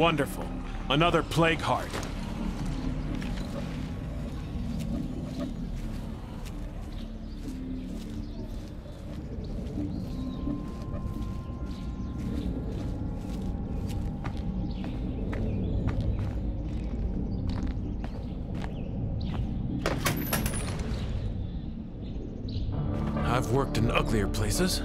Wonderful. Another plague heart. I've worked in uglier places.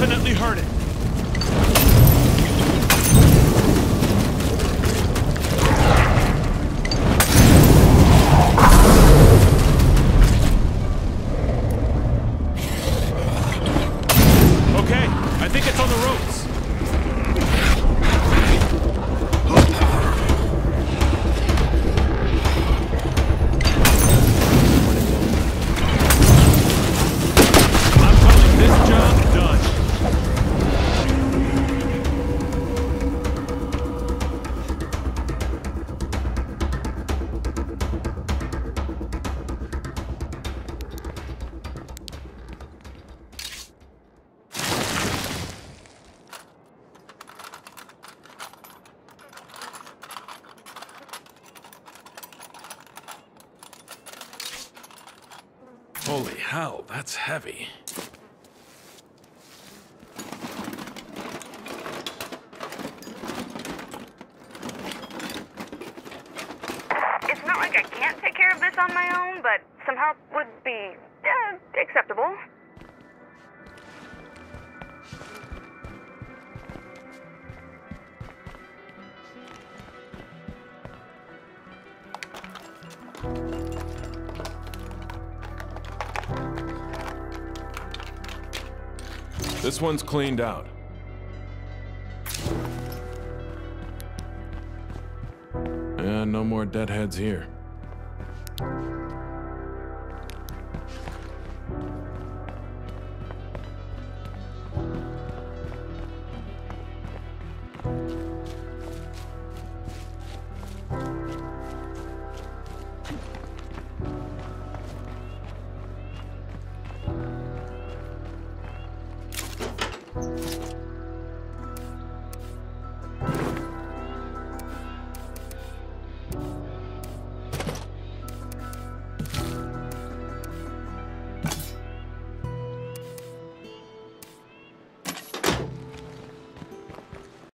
Definitely hurt it. Holy hell, that's heavy. It's not like I can't take care of this on my own, but some help would be uh, acceptable. This one's cleaned out. And no more deadheads here.